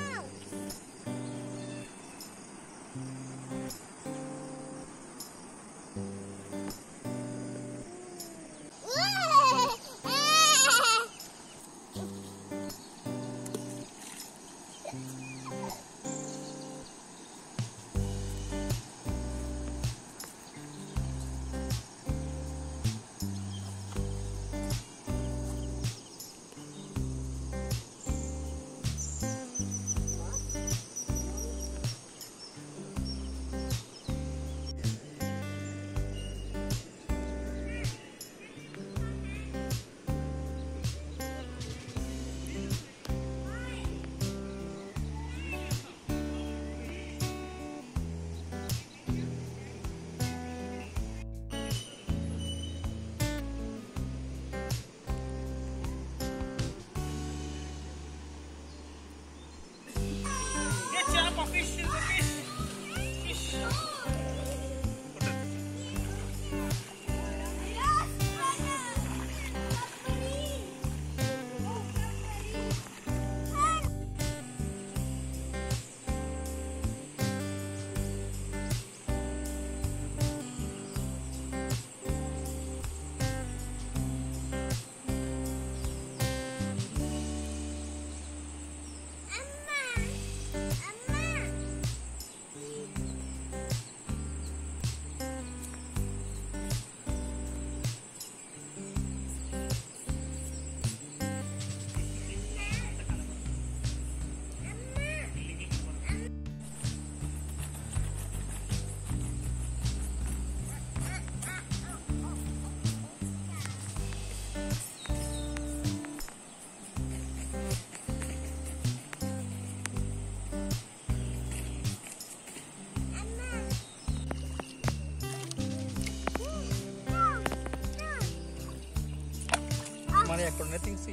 now. Romania, Cornetin, sí,